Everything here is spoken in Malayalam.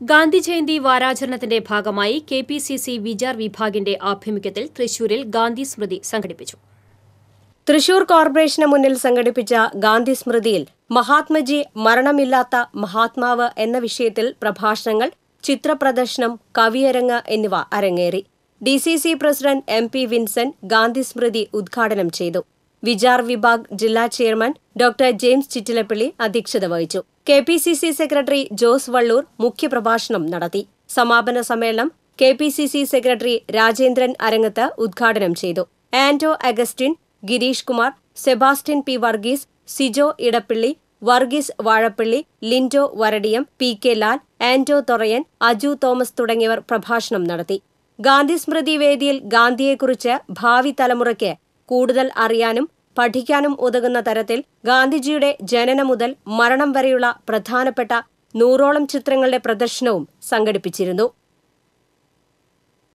ഗാന്ധി ജയന്തി വാരാചരണത്തിന്റെ ഭാഗമായി K P C C Vichar വിഭാഗിന്റെ ആഭിമുഖ്യത്തിൽ തൃശൂരിൽ ഗാന്ധി സ്മൃതി സംഘടിപ്പിച്ചു. തൃശൂർ കോർപ്പറേഷന് മുന്നിൽ സംഘടിപ്പിച്ച ഗാന്ധി സ്മൃതിയിൽ മഹാത്മജി മരണമില്ലാത്ത മഹാത്മാവ് എന്ന വിഷയത്തിൽ പ്രഭാഷണങ്ങൾ ചിത്രപ്രദർശനം കവിയരങ്ങ് എന്നിവ അരങ്ങേറി. D C C president M P Vincent Gandhi സ്മൃതി ഉദ്ഘാടനം ചെയ്തു. വിചാർ വിഭാഗ് ജില്ലാ ചെയർമാൻ ഡോക്ടർ ജെയിംസ് ചിറ്റിലപ്പള്ളി അധ്യക്ഷത വഹിച്ചു. K P C C secretary Jose Valloor മുഖ്യപ്രഭാഷണം നടത്തി. സമാപന സമ്മേളനം K P C C secretary Rajendran Arangath ഉദ്ഘാടനം ചെയ്തു. Anto Augustine Girish Kumar Sebastian P Varghese Sijo Edappally Varghese Vazhappally Lindo Varadiyam P K Lal Anto Thorayan Aju Thomas തുടങ്ങിയവർ പ്രഭാഷണം നടത്തി. ഗാന്ധി സ്മൃതി വേദിയിൽ ഗാന്ധിയെക്കുറിച്ച് ഭാവി തലമുറയ്ക്ക് കൂടുതൽ അറിയാനും പഠിക്കാനും ഉതകുന്ന തരത്തിൽ ഗാന്ധിജിയുടെ ജനനം മുതൽ മരണം വരെയുള്ള പ്രധാനപ്പെട്ട നൂറോളം ചിത്രങ്ങളുടെ പ്രദർശനവും സംഘടിപ്പിച്ചിരുന്നു.